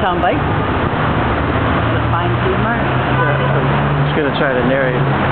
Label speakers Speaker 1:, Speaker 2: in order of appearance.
Speaker 1: sound bike. Fine humor.
Speaker 2: Yeah, I'm just gonna try to narrate.